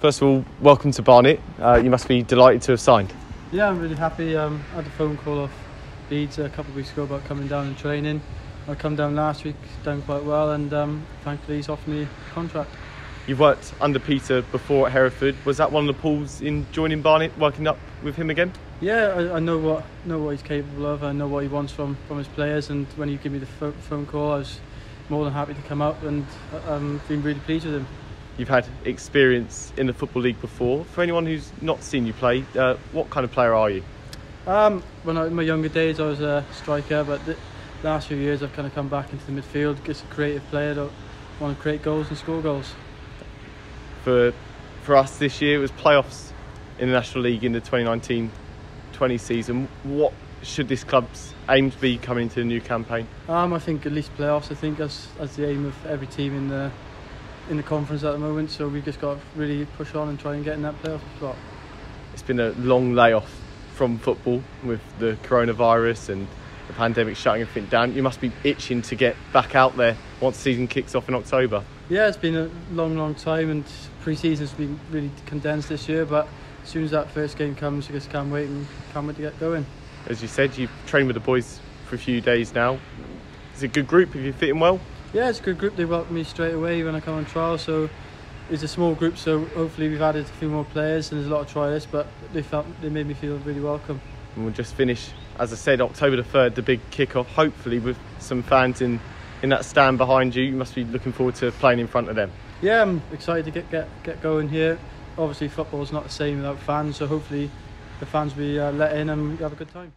First of all, welcome to Barnet. Uh, you must be delighted to have signed. Yeah, I'm really happy. Um, I had a phone call off Leeds a couple of weeks ago about coming down and training. I come down last week, done quite well, and um, thankfully he's offered me a contract. You've worked under Peter before at Hereford. Was that one of the pulls in joining Barnet, working up with him again? Yeah, I, I know what know what he's capable of. I know what he wants from, from his players, and when he gave me the pho- phone call, I was more than happy to come up, and uh, I'm been really pleased with him. You've had experience in the Football League before. For anyone who's not seen you play, uh, what kind of player are you? Um, when I, in my younger days, I was a striker, but the last few years I've kind of come back into the midfield. Just a creative player that want to create goals and score goals. For for us this year, it was playoffs in the National League in the 2019-20 season. What should this club's aim to be coming into the new campaign? Um, I think at least playoffs. I think that's, that's the aim of every team in the in the conference at the moment. So we've just got to really push on and try and get in that playoff spot. It's been a long layoff from football with the coronavirus and the pandemic shutting everything down. You must be itching to get back out there once the season kicks off in October. Yeah, it's been a long, long time, and pre-season's been really condensed this year. But as soon as that first game comes, I just can't wait and can't wait to get going. As you said, you've trained with the boys for a few days now. It's a good group. Have you're fitting well? Yeah, it's a good group. They welcomed me straight away when I come on trial. So it's a small group. So hopefully we've added a few more players, and there's a lot of trialists. But they felt they made me feel really welcome. And we'll just finish, as I said, October the 3rd, the big kick-off, hopefully with some fans in, in that stand behind you. You must be looking forward to playing in front of them. Yeah, I'm excited to get get, get going here. Obviously, football's not the same without fans. So hopefully, the fans will be uh, let in and we have a good time.